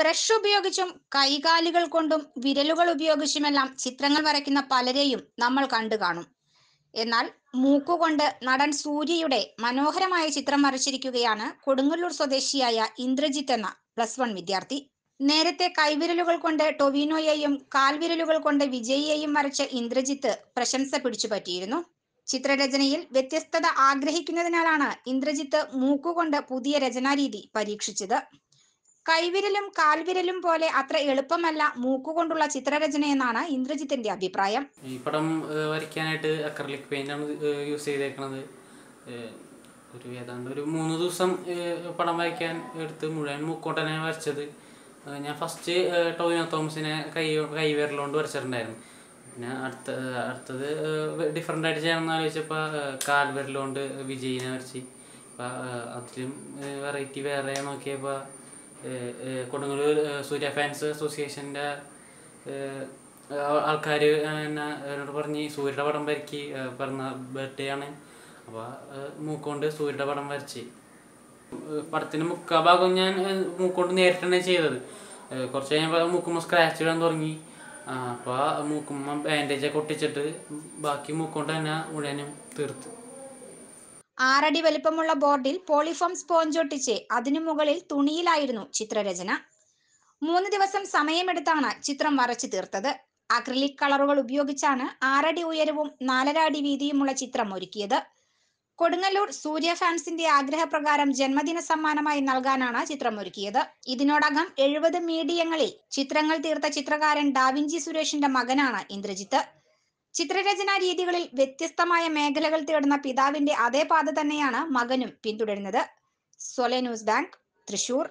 Brush ഉപയോഗിച്ചും കൈകാലുകൾ കൊണ്ടും വിരലുകൾ ഉപയോഗിച്ചുമെല്ലാം ചിത്രങ്ങൾ വരയ്ക്കുന്ന പലരെയും നമ്മൾ കണ്ടു കാണും. എന്നാൽ മൂക്കുകൊണ്ട് നടൻ സൂര്യയുടെ മനോഹരമായ ചിത്രം വരച്ചിരിക്കുകയാണ് കൊടുങ്ങല്ലൂർ സ്വദേശിയായ ഇന്ദ്രജിത്ത് എന്ന പ്ലസ് വൺ വിദ്യാർത്ഥി. നേരത്തെ കൈവിരലുകൾ കൊണ്ട് ടൊവിനോയെയും കാൽവിരലുകൾ കൊണ്ട് വിജയിയെയും വരച്ച ഇന്ദ്രജിത്ത് പ്രശംസ പിടിച്ചുപറ്റിയിരുന്നു ചിത്രരചനയിൽ വ്യത്യസ്തത ആഗ്രഹിക്കുന്നതിനാലാണ് ഇന്ദ്രജിത്ത് മൂക്കുകൊണ്ട് പുതിയ രചനാരീതി പരീക്ഷിച്ചത്. കൈവിരലും കാൽവിരലും പോലെ അത്ര എളുപ്പമല്ല മൂക്കുകൊണ്ടുള്ള ചിത്രരചനയെന്നാണ് ഇന്ദ്രജിത്തിന്റെ അഭിപ്രായം. ഈ പടം വരയ്ക്കാനായിട്ട് അക്രലിക് പെയിന്റ് ആണ് യൂസ് ചെയ്തേക്കുന്നത് ഒരു ഏതാണ്ട് ഒരു മൂന്ന് ദിവസം പടം വരയ്ക്കാൻ എടുത്ത് മുഴുവൻ മൂക്കോട്ടനെ വരച്ചത്. ഞാൻ ഫസ്റ്റ് ടോവിനോ തോമസിനെ കൈ കൈവിരലുകൊണ്ട് വരച്ചിട്ടുണ്ടായിരുന്നു. പിന്നെ അടുത്ത അടുത്തത് ഡിഫറെന്റ് ആയിട്ട് ചെയ്യണമെന്ന് ആലോചിച്ചപ്പോൾ കാൽവിരലുകൊണ്ട് വിജയിനെ വരച്ച്. അപ്പോൾ അതിലും വെറൈറ്റി വേറെ നോക്കിയപ്പോൾ കൊടുങ്ങല്ലൂർ സൂര്യ ഫാൻസ് അസോസിയേഷന്റെ ആൾക്കാർ എന്നെ എന്നോട് പറഞ്ഞ് സൂര്യയുടെ പടം വരയ്ക്ക് പറഞ്ഞ ബർത്ത്ഡേ ആണ്. അപ്പോൾ മൂക്കൊണ്ട് സൂര്യയുടെ പടം വരച്ച്. പടത്തിന്റെ മുക്കാഭാഗം മുക്കാ ഭാഗം ഞാൻ മൂക്കൊണ്ട് നേരിട്ടാണ് ചെയ്തത്. കുറച്ച് കഴിഞ്ഞപ്പോൾ മൂക്കുമ്പോൾ സ്ക്രാച്ച് ഇടാൻ തുടങ്ങി. അപ്പോൾ മൂക്കുമ്പോൾ ബാൻഡേജൊക്കെ ഒട്ടിച്ചിട്ട് ബാക്കി മൂക്കൊണ്ട് തന്നെ മുഴുവനും തീർത്ത്. ആറടി വലിപ്പമുള്ള ബോർഡിൽ പോളിഫോം സ്പോഞ്ച് ഒട്ടിച്ച് അതിനു മുകളിൽ തുണിയിലായിരുന്നു ചിത്രരചന. മൂന്ന് ദിവസം സമയമെടുത്താണ് ചിത്രം വരച്ചു തീർത്തത്. അക്രിലിക് കളറുകൾ ഉപയോഗിച്ചാണ് ആറടി ഉയരവും നാലര അടി വീതിയുമുള്ള ചിത്രം ഒരുക്കിയത്. കൊടുങ്ങല്ലൂർ സൂര്യ ഫാൻസിന്റെ ആഗ്രഹപ്രകാരം ജന്മദിന സമ്മാനമായി നൽകാനാണ് ചിത്രം ഒരുക്കിയത്. ഇതിനോടകം എഴുപത് മീഡിയങ്ങളിൽ ചിത്രങ്ങൾ തീർത്ത ചിത്രകാരൻ ഡാവിഞ്ചി സുരേഷിന്റെ മകനാണ് ഇന്ദ്രജിത്ത്. ചിത്രരചനാ രീതികളിൽ വ്യത്യസ്തമായ മേഖലകൾ തേടുന്ന പിതാവിന്റെ അതേ പാത തന്നെയാണ് മകനും പിന്തുടരുന്നത്. സൊലെ ന്യൂസ് ബാങ്ക് തൃശൂർ.